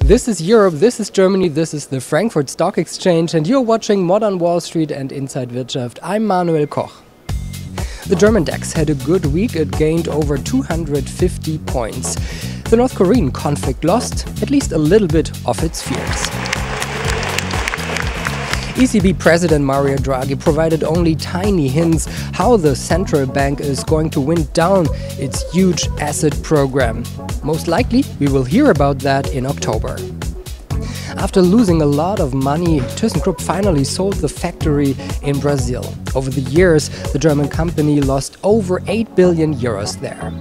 This is Europe, this is Germany, this is the Frankfurt Stock Exchange, and you're watching Modern Wall Street and Inside Wirtschaft. I'm Manuel Koch. The German DAX had a good week, it gained over 250 points. The North Korean conflict lost at least a little bit of its fears. ECB President Mario Draghi provided only tiny hints how the central bank is going to wind down its huge asset program. Most likely, we will hear about that in October. After losing a lot of money, ThyssenKrupp finally sold the factory in Brazil. Over the years, the German company lost over 8 billion euros there.